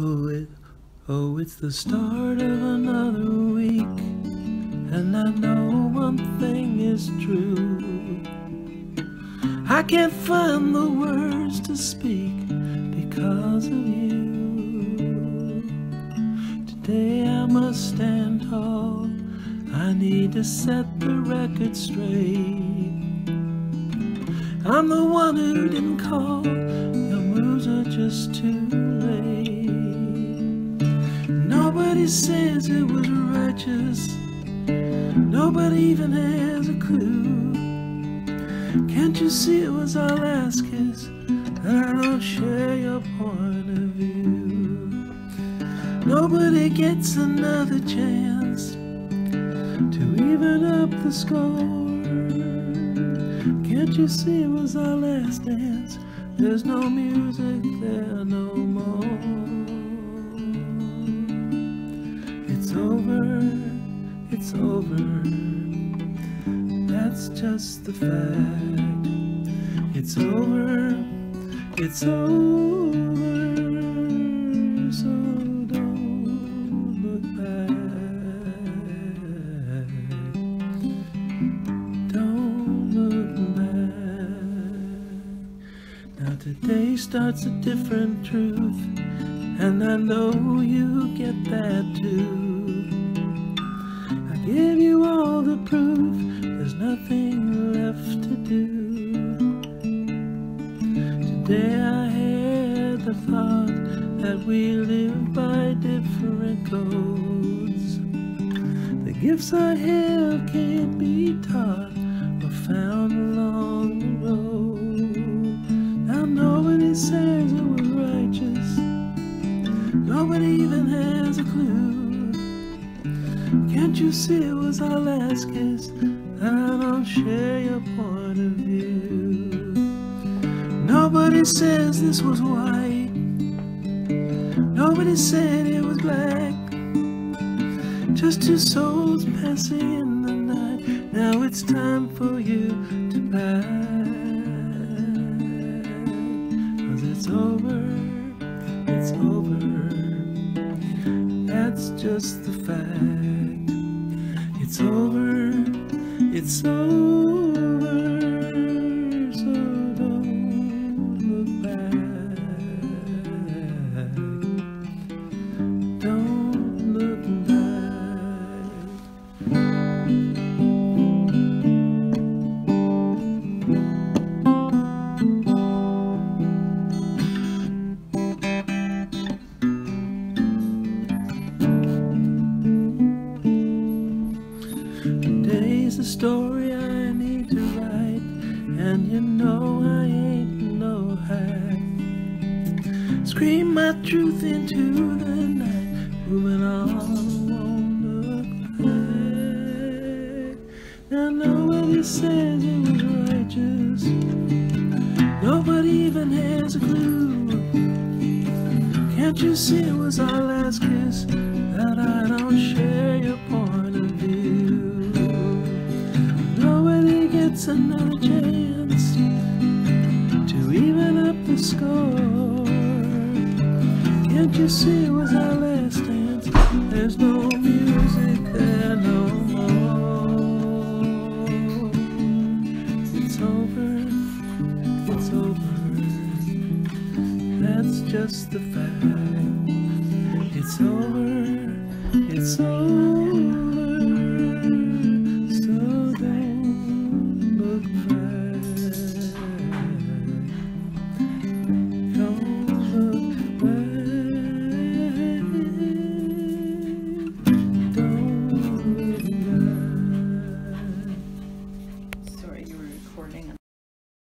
Oh, it, oh, it's the start of another week, and I know one thing is true. I can't find the words to speak because of you. Today I must stand tall. I need to set the record straight. I'm the one who didn't call. Your moves are just too Nobody says it was righteous. Nobody even has a clue. Can't you see it was our last kiss? And I don't share your point of view. Nobody gets another chance to even up the score. Can't you see it was our last dance? There's no music there no more. Over, it's over. That's just the fact. It's over, it's over. So don't look back. Don't look back. Now today starts a different truth, and I know you get that too. Give you all the proof, there's nothing left to do. Today I had the thought that we live by different codes. The gifts I have can't be taught or found along Can't you see it was our last kiss? And I don't share your point of view. Nobody says this was white. Nobody said it was black. Just two souls passing in the night. Now it's time for you to pack. Cause it's over, it's over. That's just the fact. It's over. Story I need to write, and you know I ain't no hack. Scream my truth into the night, moving on, won't look back. Now nobody says it was righteous, nobody even has a clue. Can't you see it was our last kiss? That I don't share your point gets another chance to even up the score. Can't you see it was our last dance? There's no music there no more. It's over, it's over. That's just the fact. It's over, it's over.